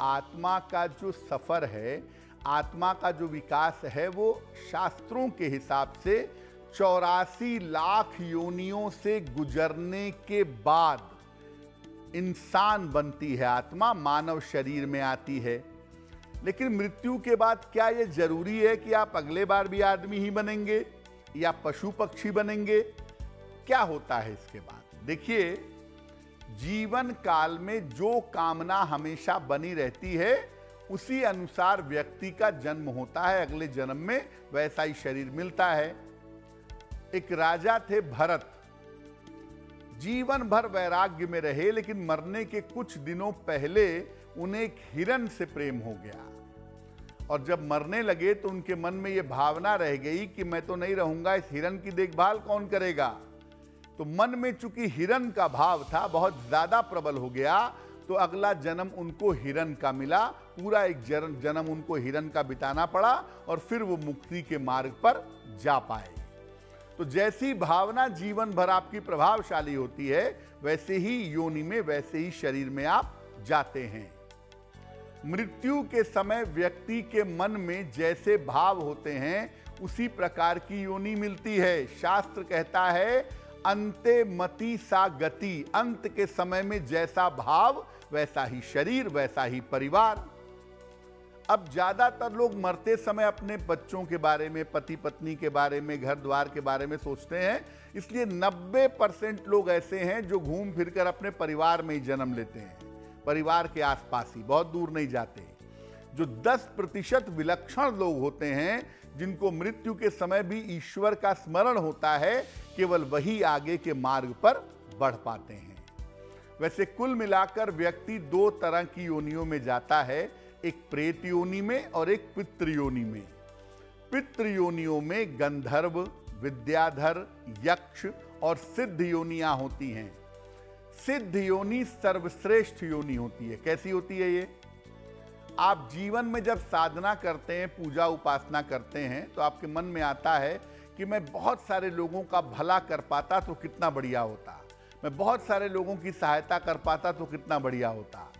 आत्मा का जो सफ़र है, आत्मा का जो विकास है, वो शास्त्रों के हिसाब से चौरासी लाख योनियों से गुजरने के बाद इंसान बनती है। आत्मा मानव शरीर में आती है। लेकिन मृत्यु के बाद क्या यह ज़रूरी है कि आप अगले बार भी आदमी ही बनेंगे या पशु पक्षी बनेंगे? क्या होता है इसके बाद? देखिए जीवन काल में जो कामना हमेशा बनी रहती है, उसी अनुसार व्यक्ति का जन्म होता है। अगले जन्म में वैसा ही शरीर मिलता है। एक राजा थे भरत। जीवन भर वैराग्य में रहे, लेकिन मरने के कुछ दिनों पहले उन्हें एक हिरन से प्रेम हो गया। और जब मरने लगे तो उनके मन में यह भावना रह गई कि मैं तो नहीं रहूँगा, इस हिरन की देखभाल कौन करेगा? तो मन में चूँकि हिरन का भाव था, बहुत ज़्यादा प्रबल हो गया तो अगला जन्म उनको हिरण का मिला। पूरा एक जन्म उनको हिरण का बिताना पड़ा और फिर वो मुक्ति के मार्ग पर जा पाए। तो जैसी भावना जीवन भर आपकी प्रभावशाली होती है, वैसे ही योनि में, वैसे ही शरीर में आप जाते हैं। मृत्यु के समय व्यक्ति के मन में जैसे भाव होते हैं, उसी प्रकार की योनि मिलती है। शास्त्र कहता है अंते मति सा गति। अंत के समय में जैसा भाव, वैसा ही शरीर, वैसा ही परिवार। अब ज़्यादातर लोग मरते समय अपने बच्चों के बारे में पति पत्नी के बारे में घर द्वार के बारे में सोचते हैं। इसलिए 90 परसेंट लोग ऐसे हैं जो घूम फिरकर अपने परिवार में ही जन्म लेते हैं। परिवार के आसपास ही, बहुत दूर नहीं जाते। जो 10 प्रतिशत विलक्षण लोग होते हैं, जिनको मृत्यु के समय भी ईश्वर का स्मरण होता है केवल वही आगे के मार्ग पर बढ़ पाते हैं। वैसे कुल मिलाकर व्यक्ति दो तरह की योनियों में जाता है, एक प्रेत योनि में और एक पितृ योनि में। पितृ योनियों में गंधर्व, विद्याधर, यक्ष और सिद्ध योनियाँ होती हैं। सिद्ध योनि सर्वश्रेष्ठ योनि होती है। कैसी होती है ये? आप जीवन में जब साधना करते हैं, पूजा उपासना करते हैं तो आपके मन में आता है कि मैं बहुत सारे लोगों का भला कर पाता तो कितना बढ़िया होता। मैं बहुत सारे लोगों की सहायता कर पाता तो कितना बढ़िया होता।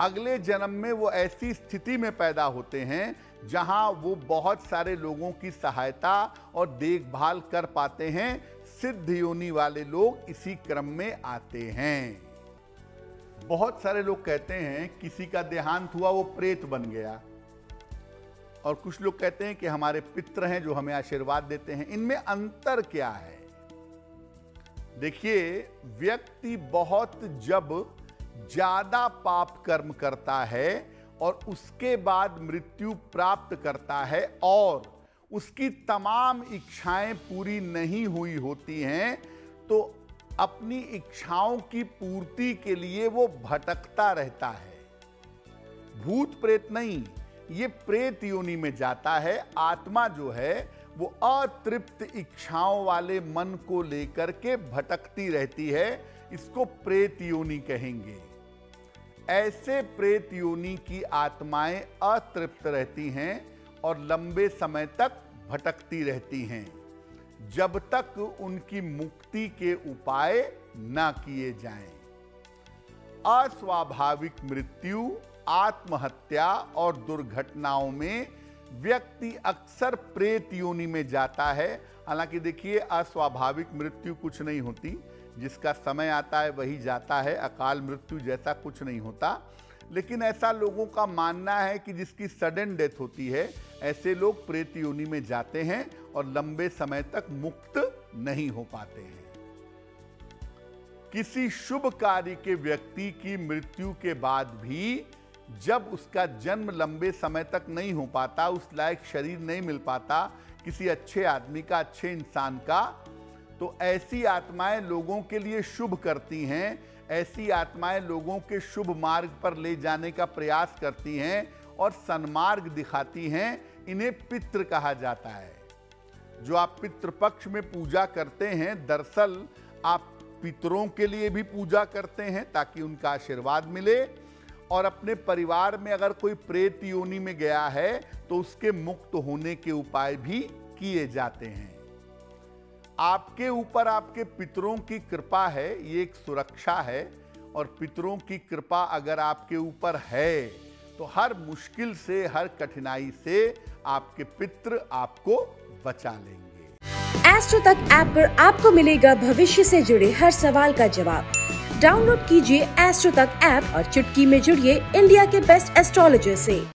अगले जन्म में वो ऐसी स्थिति में पैदा होते हैं, जहाँ वो बहुत सारे लोगों की सहायता और देखभाल कर पाते हैं, सिद्ध योनि वाले लोग इसी क्रम में आते हैं। बहुत सारे लोग कहते हैं, किसी का देहांत हुआ, वो प्रेत बन गया। और कुछ लोग कहते हैं कि हमारे पित्र हैं जो हमें आशीर्वाद देते हैं। इनमें अंतर क्या है? देखिए, व्यक्ति बहुत जब ज़्यादा पाप कर्म करता है और उसके बाद मृत्यु प्राप्त करता है और उसकी तमाम इच्छाएँ पूरी नहीं हुई होती हैं तो अपनी इच्छाओं की पूर्ति के लिए वो भटकता रहता है। भूत प्रेत नहीं ये प्रेत योनि में जाता है, आत्मा जो है, वो अतृप्त इच्छाओं वाले मन को लेकर के भटकती रहती है, इसको प्रेत योनि कहेंगे ऐसे प्रेत योनि की आत्माएँ अतृप्त रहती हैं और लंबे समय तक भटकती रहती हैं, जब तक उनकी मुक्ति के उपाय ना किए जाएँ। अस्वाभाविक मृत्यु आत्महत्या और दुर्घटनाओं में व्यक्ति अक्सर प्रेत योनि में जाता है। हालाँकि देखिए, अस्वाभाविक मृत्यु कुछ नहीं होती। जिसका समय आता है, वही जाता है। अकाल मृत्यु जैसा कुछ नहीं होता। लेकिन ऐसा लोगों का मानना है कि जिसकी सडन डेथ होती है, ऐसे लोग प्रेत योनि में जाते हैं और लंबे समय तक मुक्त नहीं हो पाते हैं। किसी शुभ कार्य के व्यक्ति की मृत्यु के बाद भी जब उसका जन्म लंबे समय तक नहीं हो पाता, उस लायक शरीर नहीं मिल पाता किसी अच्छे आदमी का, अच्छे इंसान का तो ऐसी आत्माएँ लोगों के लिए शुभ करती हैं, ऐसी आत्माएँ लोगों के शुभ मार्ग पर ले जाने का प्रयास करती हैं और सन्मार्ग दिखाती हैं, इन्हें पितृ कहा जाता है। जो आप पितृपक्ष में पूजा करते हैं, दरअसल आप पितरों के लिए भी पूजा करते हैं ताकि उनका आशीर्वाद मिले। और अपने परिवार में अगर कोई प्रेत योनि में गया है तो उसके मुक्त होने के उपाय भी किए जाते हैं। आपके ऊपर आपके पितरों की कृपा है, ये एक सुरक्षा है, और पितरों की कृपा अगर आपके ऊपर है तो हर मुश्किल से, हर कठिनाई से आपके पितृ आपको बचा लेंगे। एस्ट्रो तक ऐप पर आपको मिलेगा भविष्य से जुड़े हर सवाल का जवाब। डाउनलोड कीजिए एस्ट्रो तक ऐप और चुटकी में जुड़िए इंडिया के बेस्ट एस्ट्रोलॉजर से।